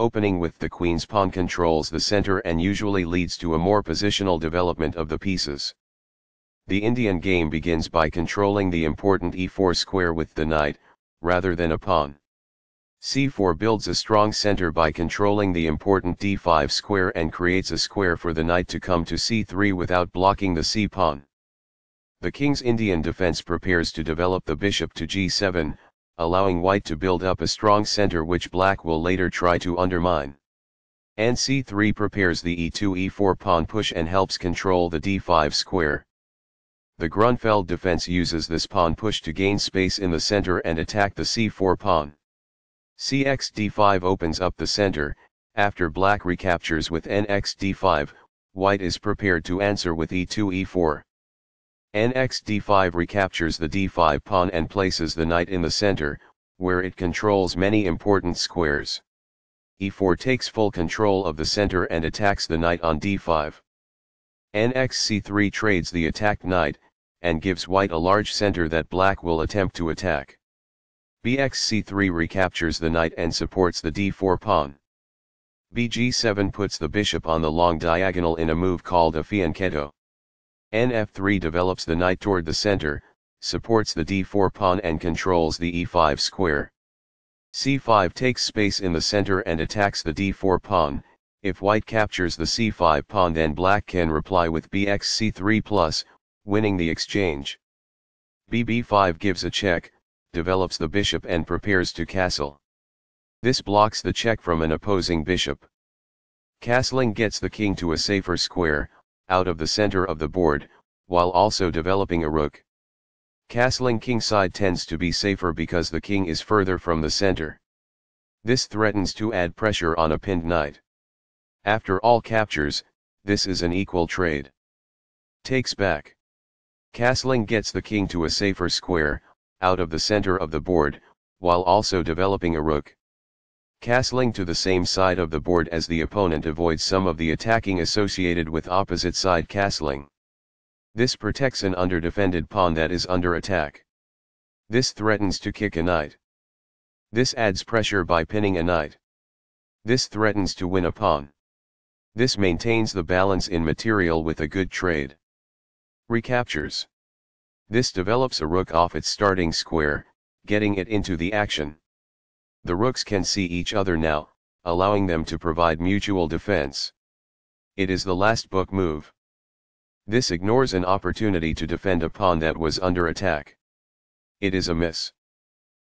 opening with the queen's pawn controls the center and usually leads to a more positional development of the pieces. The Indian game begins by controlling the important e4 square with the knight, rather than a pawn. c4 builds a strong center by controlling the important d5 square and creates a square for the knight to come to c3 without blocking the c-pawn. The king's Indian defense prepares to develop the bishop to g7, allowing white to build up a strong center which black will later try to undermine. Nc3 prepares the e2-e4 pawn push and helps control the d5 square. The Grunfeld defense uses this pawn push to gain space in the center and attack the c4 pawn. cx d5 opens up the center, after black recaptures with nx d5, white is prepared to answer with e2 e4. Nx d5 recaptures the d5 pawn and places the knight in the center, where it controls many important squares. e4 takes full control of the center and attacks the knight on d5. Nx c3 trades the attacked knight, and gives white a large center that black will attempt to attack. Bx c3 recaptures the knight and supports the d4 pawn. bg7 puts the bishop on the long diagonal in a move called a fianchetto. Nf3 develops the knight toward the center, supports the d4 pawn and controls the e5 square. c5 takes space in the center and attacks the d4 pawn, if white captures the c5 pawn then black can reply with bx c3 plus, winning the exchange. bb5 gives a check, develops the bishop and prepares to castle. This blocks the check from an opposing bishop. Castling gets the king to a safer square, out of the center of the board, while also developing a rook. Castling kingside tends to be safer because the king is further from the center. This threatens to add pressure on a pinned knight. After all captures, this is an equal trade. Takes back. Castling gets the king to a safer square, out of the center of the board, while also developing a rook. Castling to the same side of the board as the opponent avoids some of the attacking associated with opposite side castling. This protects an underdefended pawn that is under attack. This threatens to kick a knight. This adds pressure by pinning a knight. This threatens to win a pawn. This maintains the balance in material with a good trade. Recaptures. This develops a rook off its starting square, getting it into the action. The rooks can see each other now, allowing them to provide mutual defense. It is the last book move. This ignores an opportunity to defend a pawn that was under attack. It is a miss.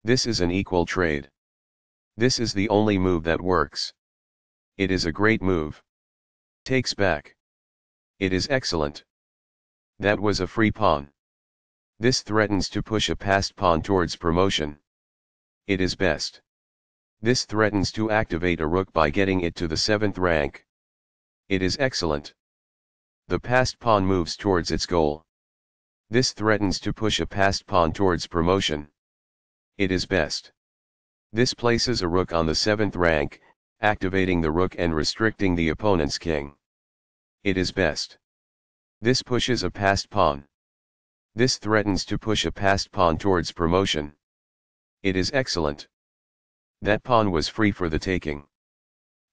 This is an equal trade. This is the only move that works. It is a great move. Takes back. It is excellent. That was a free pawn. This threatens to push a passed pawn towards promotion. It is best. This threatens to activate a rook by getting it to the 7th rank. It is excellent. The passed pawn moves towards its goal. This threatens to push a passed pawn towards promotion. It is best. This places a rook on the 7th rank, activating the rook and restricting the opponent's king. It is best. This pushes a passed pawn. This threatens to push a passed pawn towards promotion. It is excellent. That pawn was free for the taking.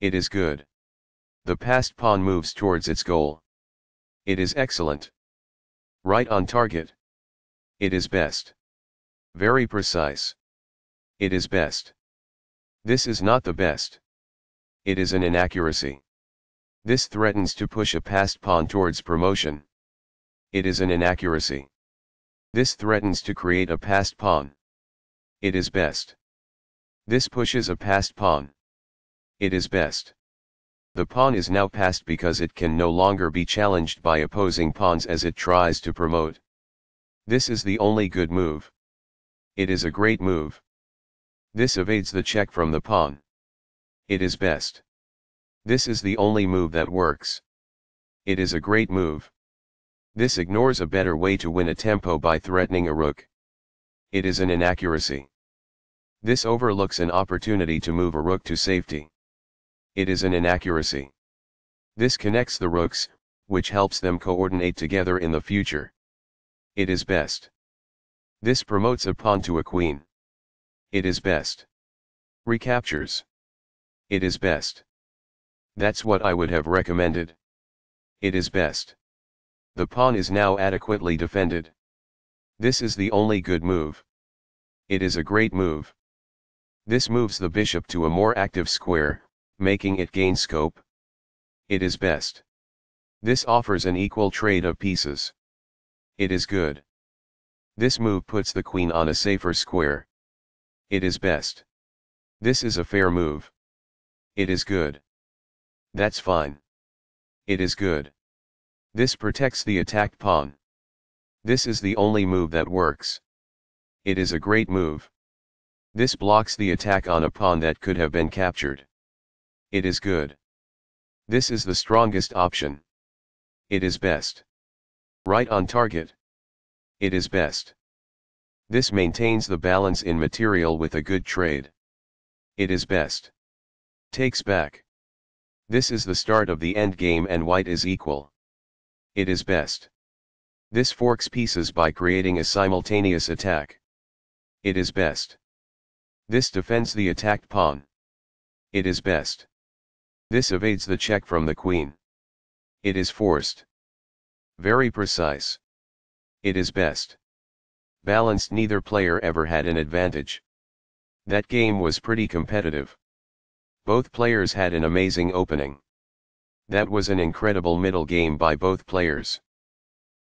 It is good. The passed pawn moves towards its goal. It is excellent. Right on target. It is best. Very precise. It is best. This is not the best. It is an inaccuracy. This threatens to push a passed pawn towards promotion. It is an inaccuracy. This threatens to create a passed pawn. It is best. This pushes a passed pawn. It is best. The pawn is now passed because it can no longer be challenged by opposing pawns as it tries to promote. This is the only good move. It is a great move. This evades the check from the pawn. It is best. This is the only move that works. It is a great move. This ignores a better way to win a tempo by threatening a rook. It is an inaccuracy. This overlooks an opportunity to move a rook to safety. It is an inaccuracy. This connects the rooks, which helps them coordinate together in the future. It is best. This promotes a pawn to a queen. It is best. Recaptures. It is best. That's what I would have recommended. It is best. The pawn is now adequately defended. This is the only good move. It is a great move. This moves the bishop to a more active square, making it gain scope. It is best. This offers an equal trade of pieces. It is good. This move puts the queen on a safer square. It is best. This is a fair move. It is good. That's fine. It is good. This protects the attacked pawn. This is the only move that works. It is a great move. This blocks the attack on a pawn that could have been captured. It is good. This is the strongest option. It is best. Right on target. It is best. This maintains the balance in material with a good trade. It is best. Takes back. This is the start of the endgame and white is equal. It is best. This forks pieces by creating a simultaneous attack. It is best. This defends the attacked pawn. It is best. This evades the check from the queen. It is forced. Very precise. It is best. Balanced neither player ever had an advantage. That game was pretty competitive. Both players had an amazing opening. That was an incredible middle game by both players.